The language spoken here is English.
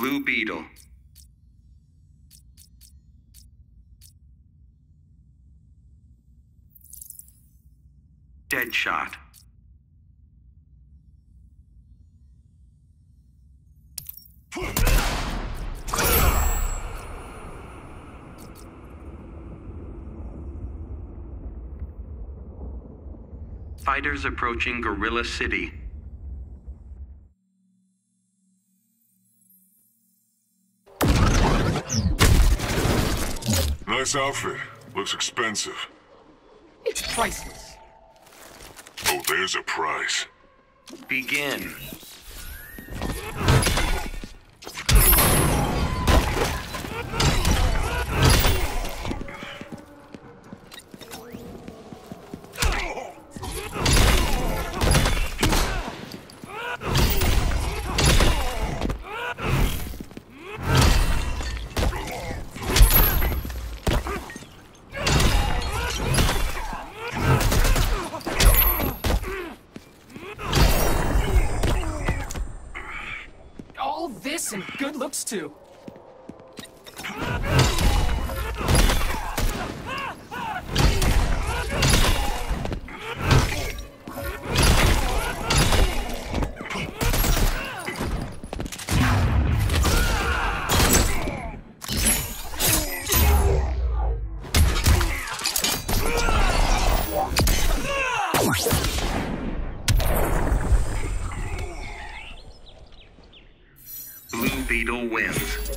Blue Beetle. Deadshot. Fighters approaching Gorilla City. Nice outfit. Looks expensive. It's priceless. Oh, there's a price. Begin. This and good looks too. Beetle wins.